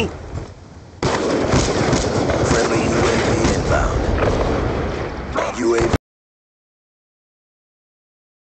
kill! Friendly UAV inbound. UAV